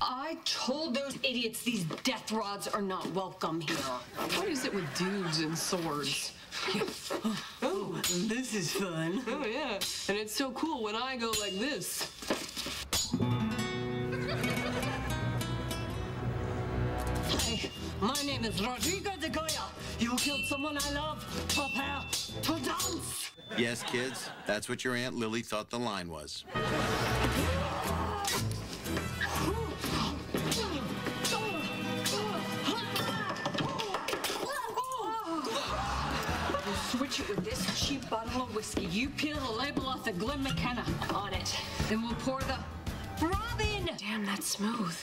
I told those idiots these death rods are not welcome here. What is it with dudes and swords? Oh, this is fun. Oh, yeah. And it's so cool when I go like this. Hi, my name is Rodrigo de Goya. You killed someone I love. Prepare to dance. Yes, kids, that's what your Aunt Lily thought the line was. Switch it with this cheap bottle of whiskey. You peel the label off the Glen McKenna on it. Then we'll pour the Robin. Damn, that's smooth.